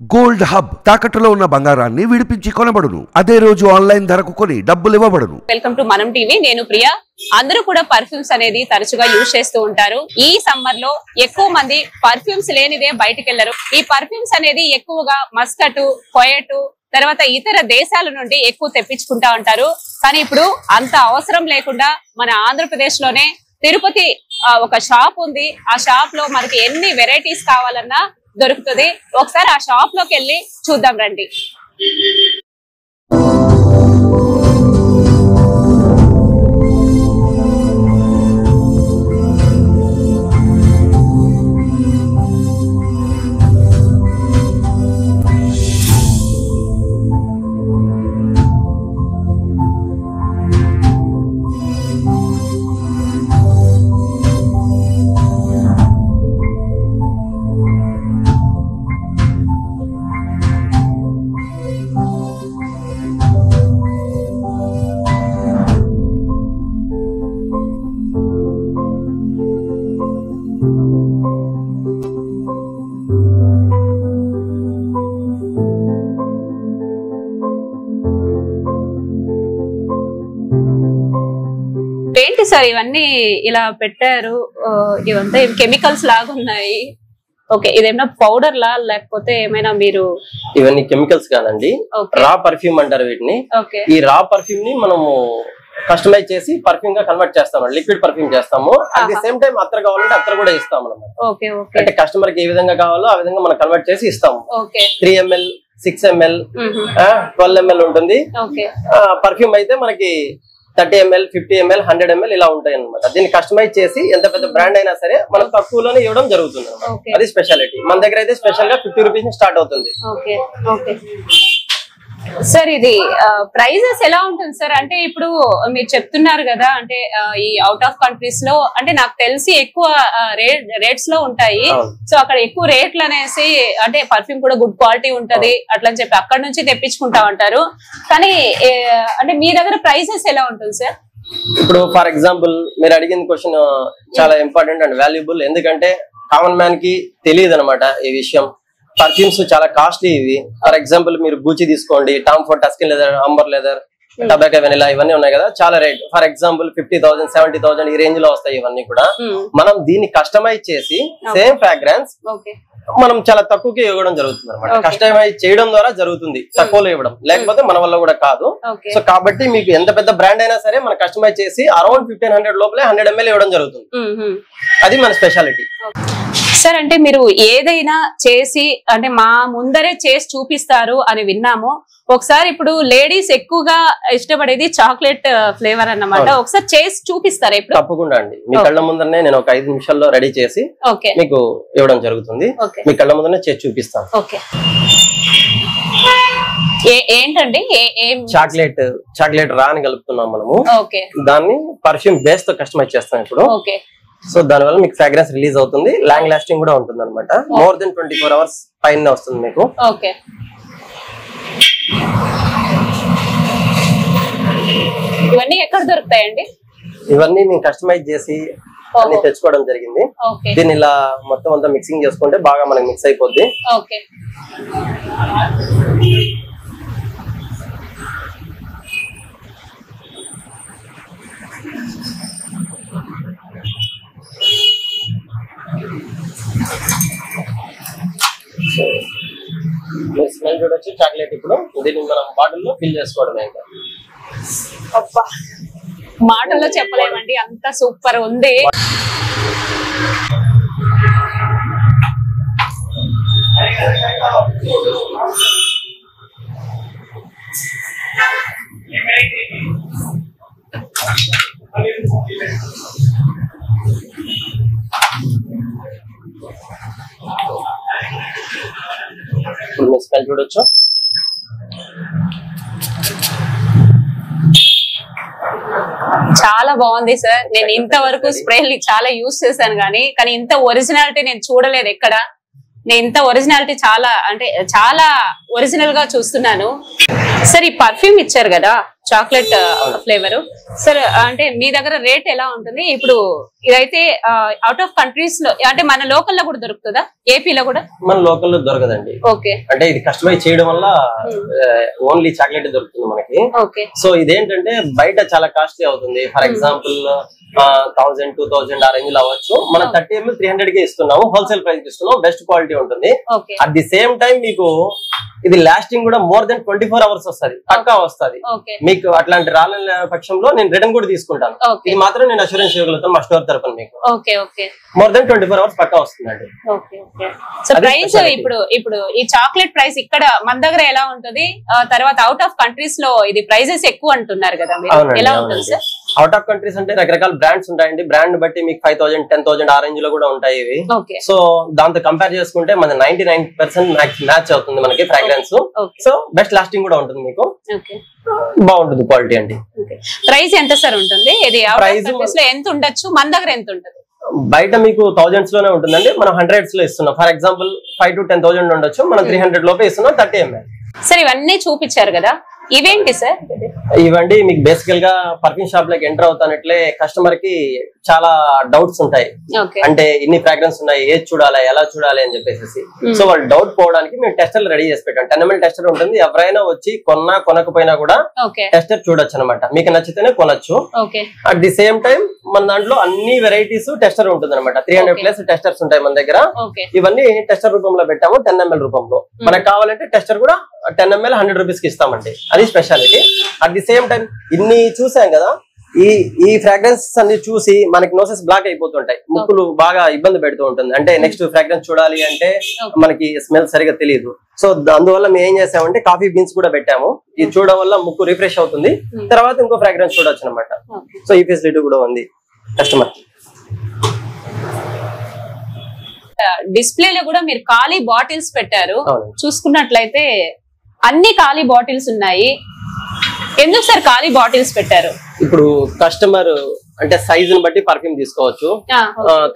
Gold hub తాకట్టులో ఉన్న బంగారాన్ని విడిపించి కొనబడును. అదే రోజు ఆన్లైన్ ధరకు కొని డబ్బులు ఇవ్వబడును. వెల్కమ్ టు మనం టీవీ నేను ప్రియా. అందరూ కూడా పర్ఫ్యూమ్స్ అనేది తరచుగా యూజ్ చేస్తూ ఉంటారు. ఈ సమ్మర్లో ఎక్కువ మంది పర్ఫ్యూమ్స్ లేనిదే బయటికి వెళ్ళరు ఈ పర్ఫ్యూమ్స్ అనేది ఎక్కువగా మస్కట్ కొయటు తర్వాత ఇతర దేశాల నుండి ఎక్కువ తెప్పించుకుంటా ఉంటారు. కానీ ఇప్పుడు అంత అవసరం లేకుండా మన ఆంధ్రప్రదేశ్లోనే తిరుపతి ఒక షాప్ ఉంది. ఆ షాప్లో మనకి ఎన్ని వెరైటీస్ కావాలన్నా దొరుకుతుంది. ఒకసారి ఆ షాప్లోకి వెళ్ళి చూద్దాం రండి. ఏంటి సార్ ఇవన్నీ ఇలా పెట్టారు? ఇవంతా కెమికల్స్ లాగా ఉన్నాయి. ఓకే ఇదేమైనా పౌడర్ లా లేకపోతే ఏమైనా మీరు ఇవన్నీ కెమికల్స్ కాదండి. రా పర్ఫ్యూమ్ అంటారు వీటిని. ఈ రా పర్ఫ్యూమ్ని మనము కస్టమైజ్ చేసి పర్ఫ్యూమ్గా కన్వర్ట్ చేస్తాము లిక్విడ్ పర్ఫ్యూమ్ చేస్తాము. At the. సేమ్ టైం అత్తర్ కావాలంటే అత్తర్ కూడా ఇస్తాం అనమాట అంటే కస్టమర్కి ఏ విధంగా కావాలో ఆ విధంగా మనం కన్వర్ట్ చేసి ఇస్తాము. Okay. Three ML six ML. Twelve ML ఉంటుంది. పర్ఫ్యూమ్ అయితే మనకి thirty ML fifty ML hundred ML ఇలా ఉంటాయి అనమాట దీన్ని కస్టమైజ్ చేసి ఎంత పెద్ద బ్రాండ్ అయినా సరే మనం తక్కువలోనే ఇవ్వడం జరుగుతుంది అది స్పెషాలిటీ మన దగ్గర అయితే స్పెషల్గా ఫిఫ్టీ రూపీస్ స్టార్ట్ అవుతుంది. సార్ ఇది ప్రైజెస్ ఎలా ఉంటుంది సార్ అంటే ఇప్పుడు మీరు చెప్తున్నారు కదా అంటే ఈ అవుట్ ఆఫ్ కంట్రీస్లో అంటే నాకు తెలిసి ఎక్కువ రేట్ రేట్స్లో ఉంటాయి. సో అక్కడ ఎక్కువ రేట్లు అనేసి అంటే పర్ఫ్యూమ్ కూడా గుడ్ క్వాలిటీ ఉంటది అట్లా అని చెప్పి అక్కడ నుంచి తెప్పించుకుంటా ఉంటారు. కానీ అంటే మీ దగ్గర ప్రైసెస్ ఎలా ఉంటుంది సార్ ఇప్పుడు ఫర్ ఎగ్జాంపుల్ మీరు అడిగిన క్వశ్చన్ చాలా ఇంపార్టెంట్ అండ్ వాల్యుబుల్ ఎందుకంటే కామన్ మ్యాన్కి తెలియదు అనమాట ఈ విషయం. పర్ఫ్యూమ్స్ చాలా కాస్ట్లీ ఇవి. ఫర్ ఎగ్జాంపుల్ మీరు గూచి తీసుకోండి Tom Ford Tuscan leather amber leather tobacco vanilla ఇవన్నీ ఉన్నాయి కదా చాలా rate for example fifty thousand seventy thousand ఈ రేంజ్లో వస్తాయి ఇవన్నీ కూడా. మనం దీన్ని కస్టమైజ్ చేసి సేమ్ ఫ్రాగ్రెన్స్ మనం చాలా తక్కువకి ఇవ్వడం జరుగుతుంది అనమాట. కస్టమైజ్ చేయడం ద్వారా జరుగుతుంది. తక్కువలో ఇవ్వడం. లేకపోతే మన వల్ల కూడా కాదు. సో కాబట్టి మీకు ఎంత పెద్ద బ్రాండ్ అయినా సరే మనం కస్టమైజ్ చేసి అరౌండ్ ఫిఫ్టీన్ హండ్రెడ్ లోపలే హండ్రెడ్ ఎంఎల్ ఇవ్వడం జరుగుతుంది. అది మన స్పెషాలిటీ సార్ అంటే మీరు ఏదైనా చేసి అంటే మా ముందరే చేసి చూపిస్తారు అని విన్నాము. ఒకసారి ఇప్పుడు లేడీస్ ఎక్కువగా ఇష్టపడేది చాక్లెట్ ఫ్లేవర్ అన్నమాట. ఒకసారి చేసి చూపిస్తారా ఇప్పుడు? తప్పకుండా అండి. మీ. కళ్ళ ముందరనే నేను ఒక ఐదు నిమిషాల్లో రెడీ చేసి ఓకే. మీకు ఇవ్వడం జరుగుతుంది. మీ కళ్ళ ముందరనే చేసి చూపిస్తాను. ఏంటండి? ఏ- ఏం? చాక్లెట్ చాక్లెట్ రాని కలుపుతున్నాం మనము. ఓకే. దాన్ని పర్ఫ్యూమ్ బేస్తో కస్టమైజ్ చేస్తాం ఇప్పుడు. ఓకే. సో దాని వల్ల మీకు ఫ్రాగ్రెన్స్ రిలీజ్ అవుతుంది. లాంగ్ లాస్టింగ్ కూడా ఉంటుంది అనమాట more then twenty four hours పైన వస్తుంది మీకు. ఓకే. ఇవన్నీ ఎక్కడ దొరుకుతాయండి? ఇవన్నీ మేము కస్టమైజ్ చేసి అన్ని. తెచ్చుకోవడం జరిగింది. దీన్ని ఇలా మొత్తం అంతా మిక్సింగ్ చేసుకుంటే బాగా మనకి మిక్స్ అయిపోద్ది. స్మెల్ చూడొచ్చు. చాక్లెట్ ఇప్పుడు దీన్ని మనం బాటిల్లో ఫిల్ చేసుకోవడమే అబ్బా మాటల్లో చెప్పలేమండి. అంత సూపర్ ఉంది. చూడొచ్చు. చాలా బాగుంది సార్. నేను ఇంతవరకు స్ప్రేలు చాలా యూస్ చేశాను కానీ కానీ ఇంత ఒరిజినాలిటీ నేను చూడలేదు ఎక్కడ. నేను ఇంత ఒరిజినాలిటీ చాలా అంటే చాలా ఒరిజినల్గా చూస్తున్నాను. సార్ ఈ పర్ఫ్యూమ్ ఇచ్చారు కదా చాక్లెట్ ఫ్లేవర్ సార్ అంటే మీ దగ్గర రేట్ ఎలా ఉంటుంది? ఇప్పుడు ఇదైతే అవుట్ ఆఫ్ కంట్రీస్లో అంటే మన లోకల్లో కూడా దొరుకుతుందా? ఏపీలో కూడా? మన లోకల్లో దొరకదండి. ఓకే. అంటే ఇది కస్టమైజ్ చేయడం వల్ల ఓన్లీ చాక్లెట్ దొరుకుతుంది మనకి. ఓకే. సో ఇదేంటంటే బయట చాలా కాస్ట్లీ అవుతుంది. For example thousand two thousand ఆ రేంజ్లో అవ్వచ్చు. మనం థర్టీ ఎంఎల్ త్రీ హండ్రెడ్కి ఇస్తున్నాము. హోల్సేల్ ప్రైస్ ఇస్తున్నాం బెస్ట్ క్వాలిటీ ఉంటుంది. అట్ ది సేమ్ టైం మీకు ఇది లాస్టింగ్ కూడా more then twenty four hours వస్తుంది. పక్కా వస్తుంది. ఓకే. మీకు అట్లాంటి రాలని పక్షంలో నేను రిటర్న్ కూడా తీసుకుంటాను. ఇది మాత్రం నేను అష్యూరెన్స్ ఇవ్వగలుగుతాను మా స్టోర్ తరపున మీకు. Okay okay. More then twenty four hours పక్కా వస్తుందండి. Okay so price. ఇప్పుడు ఇప్పుడు ఈ చాక్లెట్ ప్రైస్ ఇక్కడ మన దగ్గర ఎలా ఉంటుంది? తర్వాత అవుట్ ఆఫ్ కంట్రీస్లో ఇది ప్రైజెస్ ఎక్కువ అంటున్నారు కదా ఎలా ఉంటుంది సార్ అవుట్ ఆఫ్ కంట్రీస్ అంటే రకరకాల బ్రాండ్స్ ఉంటాయండి. బ్రాండ్ బట్టి మీకు ఫైవ్ థౌసండ్ టెన్ థౌసండ్ ఆ రేంజ్లో కూడా ఉంటాయి ఇవి. సో దాంతో కంపేర్ చేసుకుంటే మన నైన్టీ నైన్ పర్సెంట్ మ్యాచ్ అవుతుంది మనకి ఫ్రాగ్రెన్స్ సో బెస్ట్ లాస్టింగ్ కూడా ఉంటుంది మీకు. ఓకే బాగుంటుంది క్వాలిటీ అండి. ప్రైస్ ఎంత సార్ ఉంటుంది? లో ఎంత ఉండొచ్చు? మన దగ్గర ఎంత ఉంటుంది? బయట మీకు థౌజండ్స్లోనే ఉంటుందండి. మనం హండ్రెడ్స్లో ఇస్తున్నాం. For example five to ten thousand ఉండొచ్చు. మనం త్రీ హండ్రెడ్ లోపే ఇస్తున్నాం థర్టీ ఎంఎల్ సార్ ఇవన్నీ చూపించారు కదా. ఇవేంటి సార్ ఇవండి మీకు బేసికల్గా పర్ఫ్యూమ్ షాప్లోకి ఎంటర్ అవుతానట్లే కస్టమర్కి చాలా డౌట్స్ ఉంటాయి. అంటే ఇన్ని ఫ్రాగ్రెన్స్ ఉన్నాయి ఏది చూడాలి ఎలా చూడాలి అని చెప్పేసి సో వాళ్ళు డౌట్ పోవడానికి మేము టెస్టర్లు రెడీ చేసి పెట్టాం. టెన్ ఎంఎల్ టెస్టర్ ఉంటుంది ఎవరైనా వచ్చి కొన్నా కొనకపోయినా కూడా టెస్టర్ చూడొచ్చు అనమాట మీకు నచ్చితేనే కొనొచ్చు. అట్ ది సేమ్ టైం మన దాంట్లో అన్ని వెరైటీస్ టెస్టర్ ఉంటుంది అనమాట త్రీ హండ్రెడ్. ప్లస్ టెస్టర్స్ ఉంటాయి మన దగ్గర. ఇవన్నీ టెస్టర్ రూపంలో పెట్టాము టెన్ ఎంఎల్ రూపంలో. మనకు కావాలంటే టెస్టర్ కూడా టెన్ ఎంఎల్ హండ్రెడ్ రూపీస్కి ఇస్తామండి. అది speciality at the same time ఇన్ని చూసాం కదా ఈ ఈ ఫ్రాగ్రెన్స్ అన్ని చూసి మనకి నోసెస్ బ్లాక్ అయిపోతుంటాయి. ముక్కులు బాగా ఇబ్బంది పెడుతూ ఉంటుంది. అంటే నెక్స్ట్ ఫ్రాగ్రెన్స్ చూడాలి అంటే మనకి స్మెల్ సరిగా తెలియదు. సో అందువల్ల మేము ఏం చేసామంటే కాఫీ బీన్స్ కూడా పెట్టాము. ఇది చూడడం వల్ల ముక్కు రిఫ్రెష్ అవుతుంది. తర్వాత ఇంకో ఫ్రాగ్రెన్స్ చూడొచ్చు అనమాట సో ఈ ఫెసిలిటీ కూడా ఉంది. కస్టమర్ డిస్ప్లే లో కూడా మీరు ఖాళీ బాటిల్స్ పెట్టారు. చూసుకున్నట్లయితే అన్ని ఖాళీ బాటిల్స్ ఉన్నాయి. ఎందుకు సార్ ఖాళీ బాటిల్స్ పెట్టారు? ఇప్పుడు కస్టమర్ అంటే సైజ్ని బట్టి పర్ఫ్యూమ్ తీసుకోవచ్చు.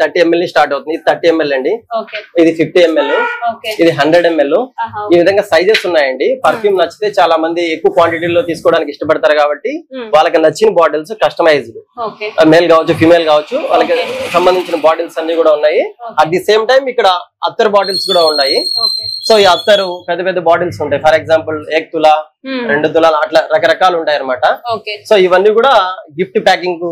థర్టీ ఎంఎల్ని స్టార్ట్ అవుతుంది. థర్టీ ఎంఎల్ అండి. ఇది ఫిఫ్టీ ఎంఎల్ ఇది హండ్రెడ్ ఎంఎల్ ఈ విధంగా సైజెస్ ఉన్నాయండి. పర్ఫ్యూమ్ నచ్చితే చాలా మంది ఎక్కువ క్వాంటిటీలో తీసుకోవడానికి ఇష్టపడతారు కాబట్టి. వాళ్ళకి నచ్చిన బాటిల్స్ కస్టమైజ్డ్ మేల్ కావచ్చు ఫిమేల్ కావచ్చు వాళ్ళకి సంబంధించిన బాటిల్స్ అన్ని కూడా ఉన్నాయి. అట్ ది సేమ్ టైం ఇక్కడ అత్తర్ బాటిల్స్ కూడా ఉన్నాయి. సో ఈ అత్తరు పెద్ద పెద్ద బాటిల్స్ ఉంటాయి. ఫర్ ఎగ్జాంపుల్ ఏక్ తులా రెండు తులాలు అట్లా రకరకాలు ఉంటాయి అనమాట సో ఇవన్నీ కూడా గిఫ్ట్ ప్యాకింగ్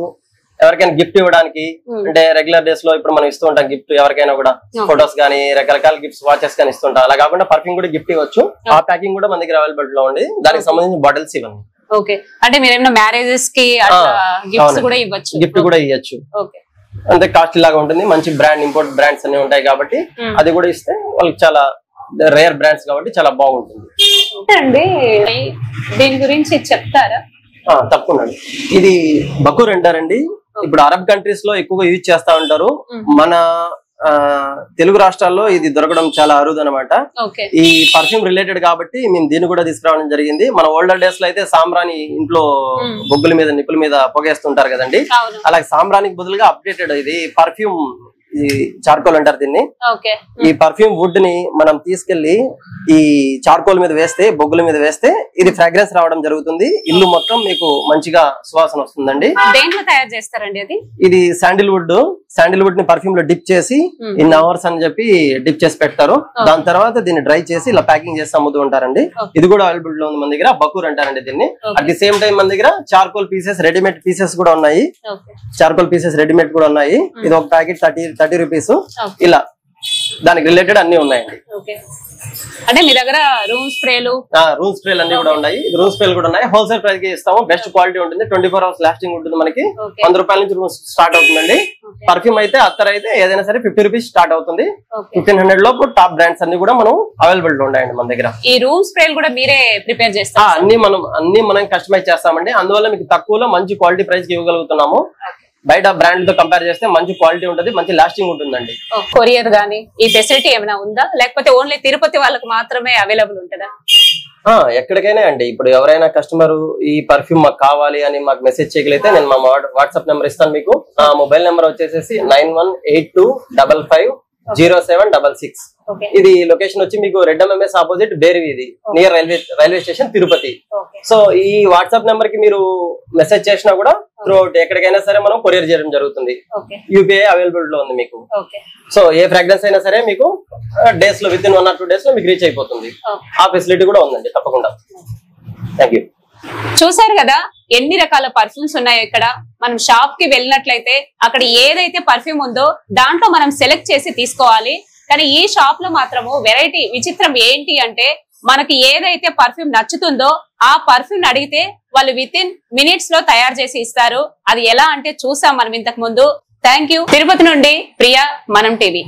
ఎవరికైనా గిఫ్ట్ ఇవ్వడానికి Hmm. అంటే రెగ్యులర్ డేస్లో ఇప్పుడు మనం ఇస్తూ ఉంటాం గిఫ్ట్ ఎవరికైనా కూడా. ఫొటోస్ కానీ రకరకాల గిఫ్ట్స్ వాచెస్ కానీ ఇస్తుంటాం అలా కాకుండా పర్ఫ్యూమ్ కూడా గిఫ్ట్ ఇవ్వచ్చు. ఆ ప్యాకింగ్ కూడా మన దగ్గర అవైలబుల్లో ఉంది. దానికి సంబంధించిన బాటిల్స్ ఇవన్నీ ఓకే అంటే మ్యారేజెస్కి గిఫ్ట్స్ అవునండి. కూడా ఇవ్వచ్చు. గిఫ్ట్ కూడా ఇవ్వచ్చు ఓకే అంతే కాస్ట్ లాగా ఉంటుంది. మంచి బ్రాండ్ ఇంపోర్ట్ బ్రాండ్స్ అన్ని ఉంటాయి కాబట్టి Hmm. అది కూడా ఇస్తే వాళ్ళకి చాలా రేర్ బ్రాండ్స్ కాబట్టి చాలా బాగుంటుంది. అండి. దీని గురించి చెప్తారా? తప్పకుండా. ఇది బకూర్ అంటారండి. ఇప్పుడు అరబ్ కంట్రీస్లో ఎక్కువగా యూజ్ చేస్తా ఉంటారు. మన తెలుగు రాష్ట్రాల్లో ఇది దొరకడం చాలా అరుదు అనమాట ఈ పర్ఫ్యూమ్ రిలేటెడ్ కాబట్టి మేము దీన్ని కూడా తీసుకురావడం జరిగింది. మన ఓల్డర్ డేస్లో అయితే సాంబ్రాని ఇంట్లో. బొగ్గుల మీద నిప్పుల మీద పొగేస్తుంటారు కదండి. అలాగే సాంబ్రానికి బదులుగా అప్డేటెడ్ ఇది పర్ఫ్యూమ్ ఈ చార్కోల్ అంటారు దీన్ని. ఈ పర్ఫ్యూమ్ వుడ్ని మనం తీసుకెళ్ళి ఈ చార్కోల్ మీద వేస్తే బొగ్గుల మీద వేస్తే ఇది ఫ్రాగ్రెన్స్ రావడం జరుగుతుంది. ఇల్లు మొత్తం మీకు మంచిగా సువాసన వస్తుందండి. దేంట్లో తయారు చేస్తారండి అది? ఇది శాండిల్వుడ్ శాండిల్వుడ్ని పర్ఫ్యూమ్లో డిప్ చేసి. ఇన్ అవర్స్ అని చెప్పి డిప్ చేసి పెడతారు. దాని తర్వాత దీన్ని డ్రై చేసి ఇలా ప్యాకింగ్ చేసి అమ్ముతూ ఉంటారండి. ఇది కూడా అవైలబుల్లో ఉంది మన దగ్గర బకూర్ అంటారండి దీన్ని. అట్ ది సేమ్ టైం మన దగ్గర చార్కోల్ పీసెస్ రెడీమేడ్ పీసెస్ కూడా ఉన్నాయి. చార్కోల్ పీసెస్ రెడీమేడ్ కూడా ఉన్నాయి. ఇది ఒక ప్యాకెట్ థర్టీ థర్టీ రూపీస్. ఇలా. దానికి రిలేటెడ్ అన్ని ఉన్నాయండి అంటే మీ దగ్గర రూమ్ స్ప్రేలు? రూమ్ స్ప్రేలు అన్ని కూడా ఉన్నాయి. రూమ్ స్ప్రేలు కూడా ఉన్నాయి. హోల్సేల్ ప్రైస్కి ఇస్తాము. బెస్ట్ క్వాలిటీ ఉంటుంది. ట్వంటీ ఫోర్ అవర్స్ లాస్టింగ్ ఉంటుంది మనకి. వంద రూపాయల నుంచి రూమ్ స్టార్ట్ అవుతుందండి. పర్ఫ్యూమ్ అయితే అత్తర్ అయితే ఏదైనా సరే ఫిఫ్టీ రూపీస్ స్టార్ట్ అవుతుంది. ఫిఫ్టీన్ హండ్రెడ్ లోపు టాప్ బ్రాండ్స్ అన్ని కూడా మనం అవైలబుల్ ఉన్నాయండి మన దగ్గర. ఈ రూమ్ స్ప్రేలు కూడా మీరే ప్రిపేర్ ఆ, చేస్తారు అన్ని మనం అన్ని మనం కస్టమైజ్ చేస్తామండి. అందువల్ల మీకు తక్కువలో మంచి క్వాలిటీ ప్రైస్కి ఇవ్వగలుగుతున్నాము. బయట బ్రాండ్తో కంపేర్ చేస్తే మంచి క్వాలిటీ ఉంటుంది మంచి లాస్టింగ్ ఉంటుందండి. కొరియర్ గానీ ఈ ఫెసిలిటీ ఏమైనా ఉందా? లేకపోతే ఓన్లీ తిరుపతి వాళ్ళకి మాత్రమే అవైలబుల్ ఉంటుందా? ఎక్కడికైనా అండి. ఇప్పుడు ఎవరైనా కస్టమర్ ఈ పర్ఫ్యూమ్ మాకు కావాలి అని మాకు మెసేజ్ చేయగలిగితే నేను మా వాట్సాప్ నెంబర్ ఇస్తాను మీకు. నా మొబైల్ నెంబర్ వచ్చేసేసి nine one eight two double five zero seven double six. ఇది లొకేషన్ వచ్చి మీకు red MMS opposite బేరివిది near railway railway station Tirupati. So ఈ వాట్సాప్ నెంబర్కి మీరు మెసేజ్ చేసినా కూడా త్రూ ఎక్కడికైనా సరే మనం కొరియర్ చేయడం జరుగుతుంది. యూపీఐ అవైలబుల్లో ఉంది మీకు. సో ఏ ఫ్రాగ్రెన్స్ అయినా సరే మీకు డేస్లో within one or two డేస్లో మీకు రీచ్ అయిపోతుంది. ఆ ఫెసిలిటీ కూడా ఉందండి తప్పకుండా. థ్యాంక్ చూసారు కదా ఎన్ని రకాల పర్ఫ్యూమ్స్ ఉన్నాయో ఇక్కడ. మనం షాప్కి వెళ్ళినట్లయితే అక్కడ ఏదైతే పర్ఫ్యూమ్ ఉందో దాంట్లో మనం సెలెక్ట్ చేసి తీసుకోవాలి. కానీ ఈ షాప్లో మాత్రము వెరైటీ విచిత్రం ఏంటి అంటే మనకి ఏదైతే పర్ఫ్యూమ్ నచ్చుతుందో ఆ పర్ఫ్యూమ్ అడిగితే వాళ్ళు విత్ ఇన్ మినిట్స్లో తయారు చేసి ఇస్తారు. అది ఎలా అంటే చూసాం మనం ఇంతకు ముందు. థ్యాంక్ యూ తిరుపతి నుండి ప్రియా మనం టీవీ.